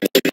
community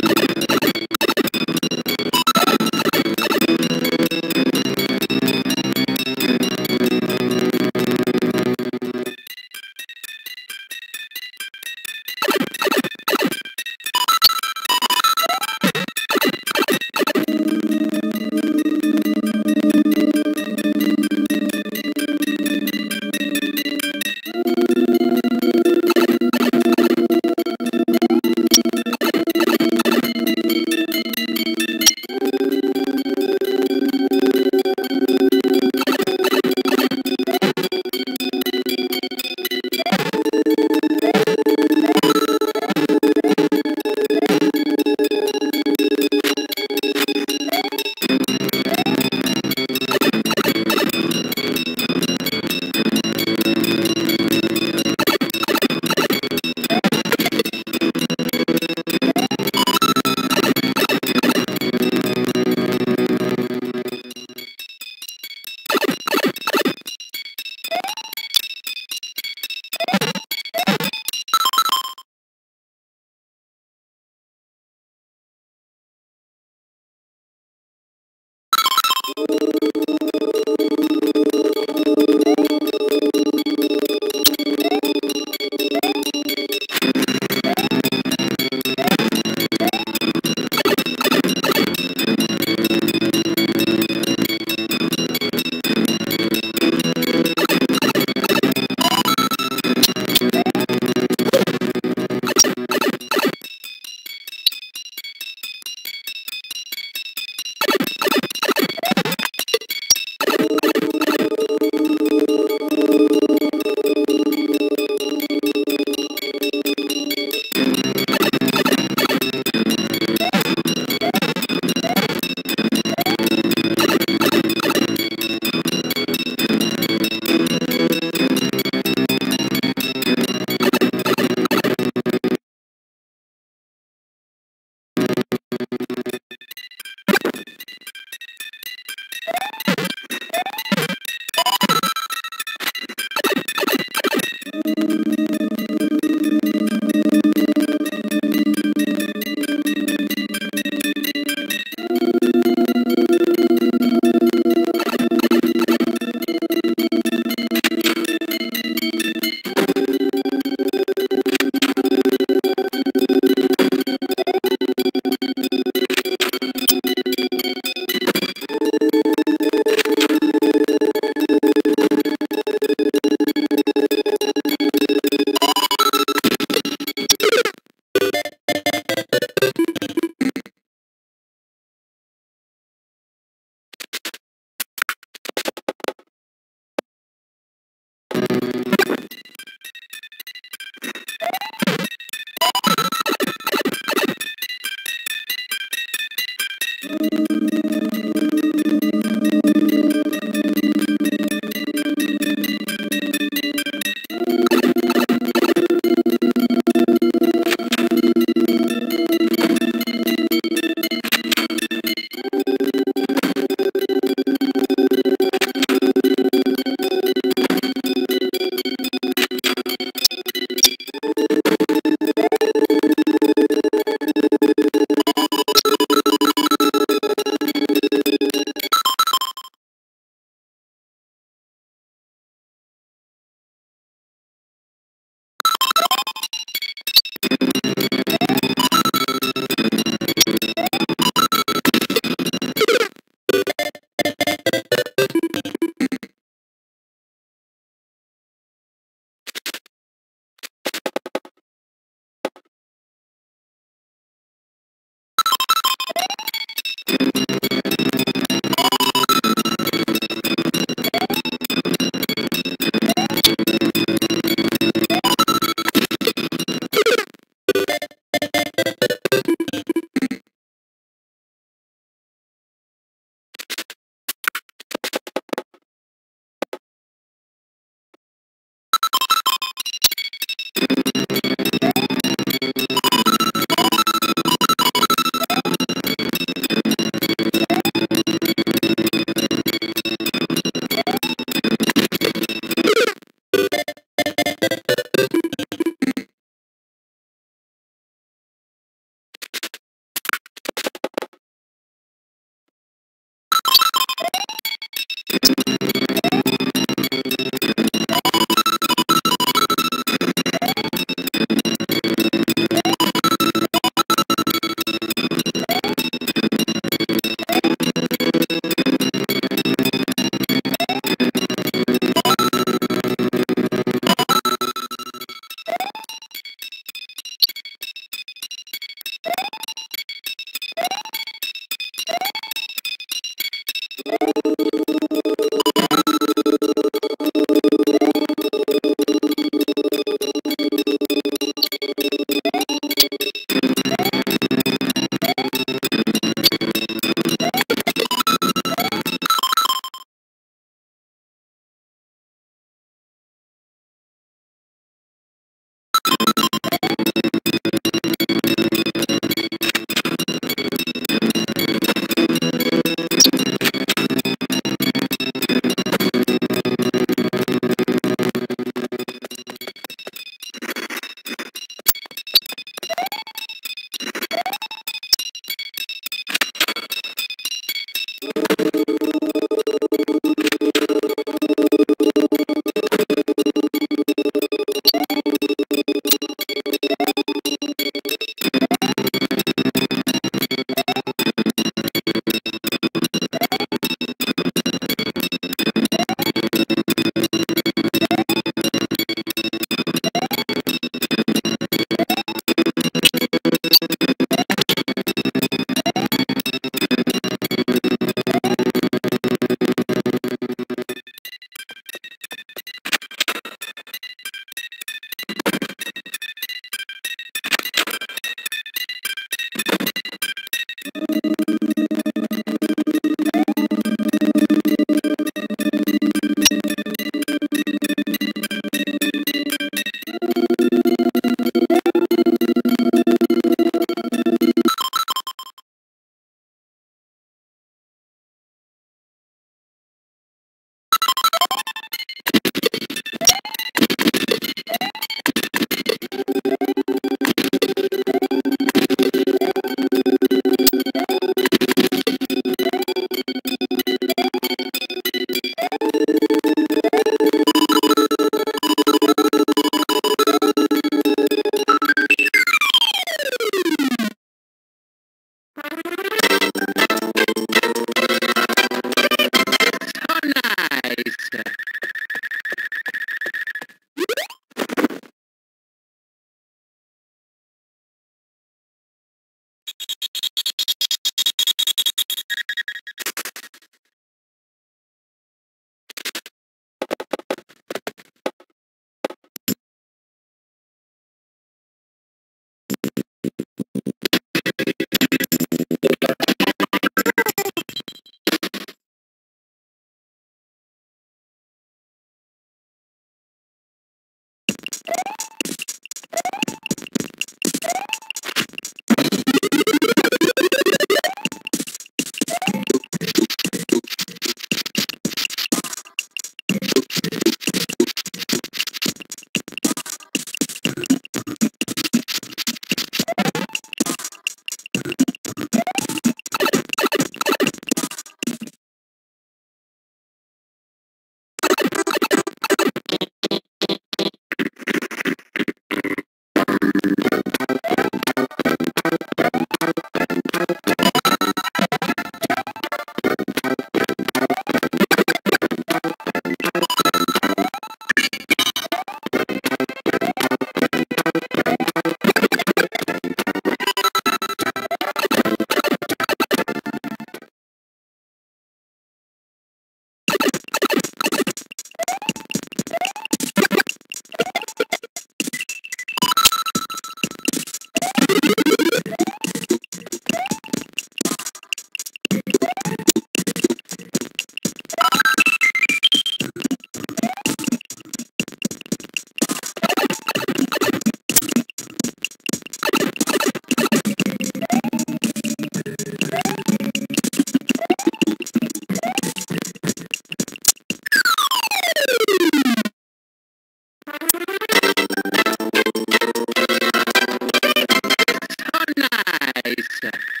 Pakistan.